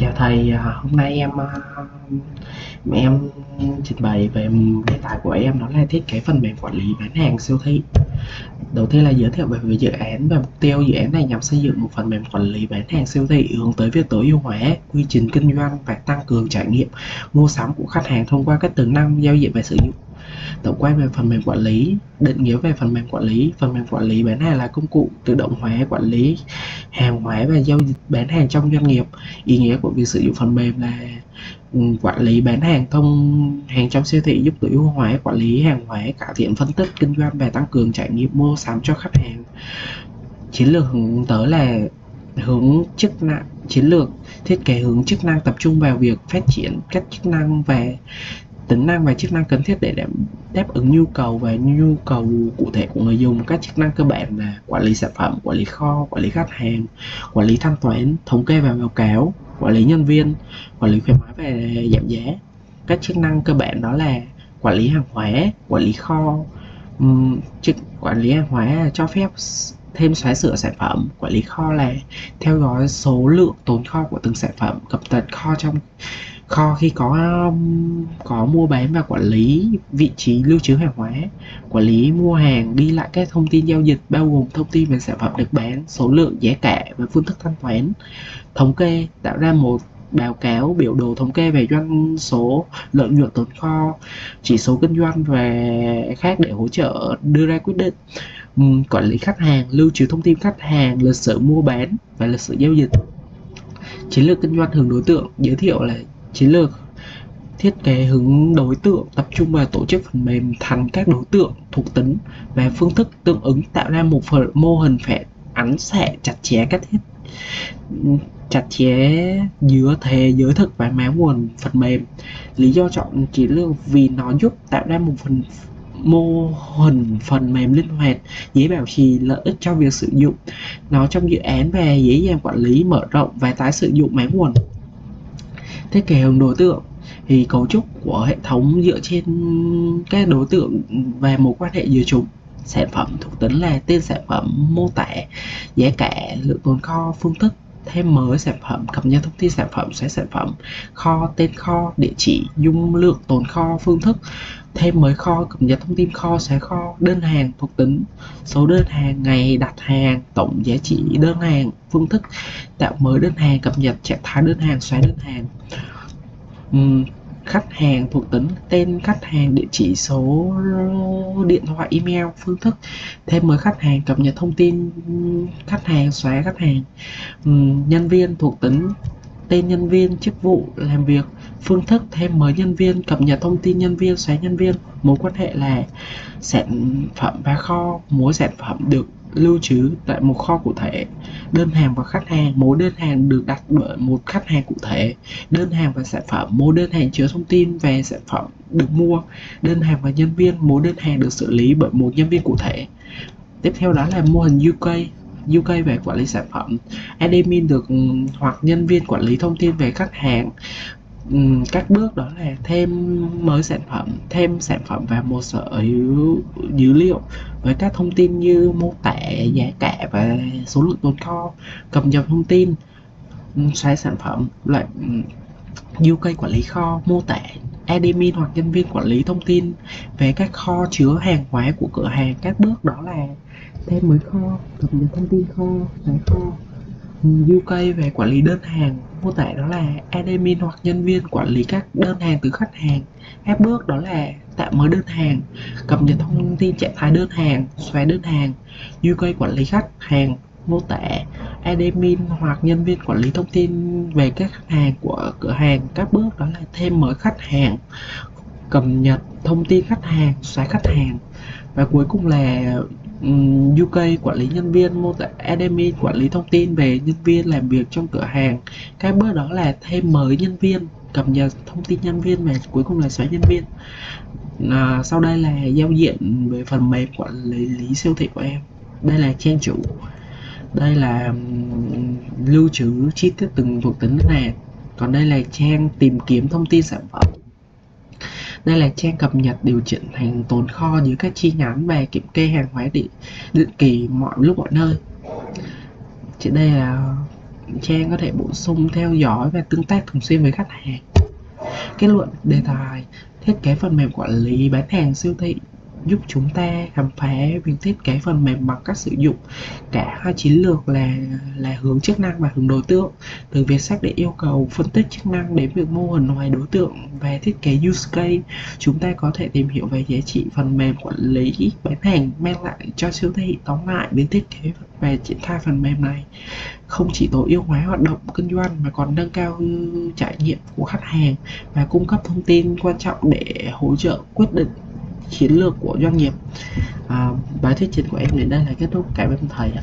Chào thầy, à, hôm nay em à, em trình bày về đề tài của em đó là thiết kế phần mềm quản lý bán hàng siêu thị. Đầu tiên là giới thiệu về, về dự án và mục tiêu dự án này nhằm xây dựng một phần mềm quản lý bán hàng siêu thị hướng tới việc tối ưu hóa quy trình kinh doanh và tăng cường trải nghiệm mua sắm của khách hàng thông qua các tính năng giao diện và sử dụng tổng quan về phần mềm quản lý, định nghĩa về phần mềm quản lý. Phần mềm quản lý bán hàng là công cụ tự động hóa, quản lý hàng hóa và giao dịch bán hàng trong doanh nghiệp. Ý nghĩa của việc sử dụng phần mềm là ừ, quản lý bán hàng thông, hàng trong siêu thị, giúp tối ưu hóa, quản lý hàng hóa, cải thiện phân tích, kinh doanh và tăng cường trải nghiệm mua sắm cho khách hàng. Chiến lược hướng tới là hướng chức năng, chiến lược thiết kế hướng chức năng tập trung vào việc phát triển các chức năng và tính năng và chức năng cần thiết để đáp, ứng nhu cầu và nhu cầu cụ thể của người dùng các chức năng cơ bản là quản lý sản phẩm quản lý kho quản lý khách hàng quản lý thanh toán thống kê và báo cáo quản lý nhân viên quản lý khuyến mãi và giảm giá các chức năng cơ bản đó là quản lý hàng hóa quản lý kho um, chức quản lý hàng hóa cho phép thêm xóa sửa sản phẩm quản lý kho là theo dõi số lượng tồn kho của từng sản phẩm cập nhật kho trong kho khi có um, có mua bán và quản lý vị trí lưu trữ hàng hóa, quản lý mua hàng, ghi lại các thông tin giao dịch, bao gồm thông tin về sản phẩm được bán, số lượng, giá cả và phương thức thanh toán. Thống kê tạo ra một báo cáo biểu đồ thống kê về doanh số, lợi nhuận tồn kho, chỉ số kinh doanh và khác để hỗ trợ đưa ra quyết định. Quản lý khách hàng, lưu trữ thông tin khách hàng, lịch sử mua bán và lịch sử giao dịch. Chiến lược kinh doanh hướng đối tượng, giới thiệu là chiến lược, thiết kế hướng đối tượng, tập trung vào tổ chức phần mềm thành các đối tượng thuộc tính và phương thức tương ứng, tạo ra một phần mô hình phản ánh xạ chặt chẽ các thiết, chặt chẽ giữa thế giới thực và máu nguồn phần mềm. Lý do chọn chiến lược vì nó giúp tạo ra một phần mô hình phần mềm linh hoạt, dễ bảo trì lợi ích cho việc sử dụng. Nó trong dự án và dễ dàng quản lý, mở rộng và tái sử dụng máy nguồn thiết kế hướng đối tượng, thì cấu trúc của hệ thống dựa trên các đối tượng về mối quan hệ giữa chúng. Sản phẩm thuộc tính là tên sản phẩm mô tả, giá cả, lượng tồn kho, phương thức thêm mới sản phẩm cập nhật thông tin sản phẩm xóa sản phẩm kho tên kho địa chỉ dung lượng tồn kho phương thức. Thêm mới kho cập nhật thông tin kho xóa kho đơn hàng thuộc tính số đơn hàng ngày đặt hàng tổng giá trị đơn hàng phương thức tạo mới đơn hàng cập nhật trạng thái đơn hàng xóa đơn hàng. Uhm, khách hàng thuộc tính, tên khách hàng, địa chỉ số điện thoại, email, phương thức. Thêm mới khách hàng cập nhật thông tin khách hàng, xóa khách hàng. Ừ, nhân viên thuộc tính, tên nhân viên, chức vụ, làm việc, phương thức. Thêm mới nhân viên cập nhật thông tin nhân viên, xóa nhân viên. Mối quan hệ là sản phẩm và kho, mỗi sản phẩm được lưu trữ tại một kho cụ thể. Đơn hàng và khách hàng, mỗi đơn hàng được đặt bởi một khách hàng cụ thể. Đơn hàng và sản phẩm, mỗi đơn hàng chứa thông tin về sản phẩm được mua. Đơn hàng và nhân viên, mỗi đơn hàng được xử lý bởi một nhân viên cụ thể. Tiếp theo đó là mô hình UK UK về quản lý sản phẩm. Admin được hoặc nhân viên quản lý thông tin về khách hàng. Ừ, các bước đó là thêm mới sản phẩm, thêm sản phẩm và một sở hữu dữ liệu với các thông tin như mô tả, giá cả và số lượng tồn kho, cập nhật thông tin ừ, xóa sản phẩm loại ừ, UK quản lý kho, mô tả, admin hoặc nhân viên quản lý thông tin về các kho chứa hàng hóa của cửa hàng. Các bước đó là thêm mới kho, cập nhật thông tin kho xóa kho. UK về quản lý đơn hàng. Mô tả đó là admin hoặc nhân viên quản lý các đơn hàng từ khách hàng. Các bước đó là tạo mới đơn hàng, cập nhật thông tin trạng thái đơn hàng, xóa đơn hàng. UK quản lý khách hàng. Mô tả admin hoặc nhân viên quản lý thông tin về các khách hàng của cửa hàng. Các bước đó là thêm mới khách hàng, cập nhật thông tin khách hàng, xóa khách hàng. Và cuối cùng là UK quản lý nhân viên mô tả admin quản lý thông tin về nhân viên làm việc trong cửa hàng. Các bước đó là thêm mới nhân viên cập nhật thông tin nhân viên và cuối cùng là xóa nhân viên. À, sau đây là giao diện về phần mềm quản lý, lý siêu thị của em. Đây là trang chủ. Đây là lưu trữ chi tiết từng thuộc tính này còn đây là trang tìm kiếm thông tin sản phẩm đây là trang cập nhật điều chỉnh hàng tồn kho dưới các chi nhánh và kiểm kê hàng hóa định, định kỳ mọi lúc mọi nơi. Trên đây là trang có thể bổ sung theo dõi và tương tác thường xuyên với khách hàng. Kết luận đề tài thiết kế phần mềm quản lý bán hàng siêu thị giúp chúng ta khám phá việc thiết kế phần mềm bằng cách sử dụng. Cả hai chiến lược là là hướng chức năng và hướng đối tượng. Từ việc xác định yêu cầu phân tích chức năng đến việc mô hình hóa đối tượng và thiết kế use case, chúng ta có thể tìm hiểu về giá trị phần mềm quản lý, bán hàng, mang lại cho siêu thị, tóm lại biến thiết kế và triển khai phần mềm này. Không chỉ tối ưu hóa hoạt động kinh doanh mà còn nâng cao trải nghiệm của khách hàng và cung cấp thông tin quan trọng để hỗ trợ quyết định chiến lược của doanh nghiệp. À, bài thuyết trình của em đến đây là kết thúc. Cảm ơn thầy ạ.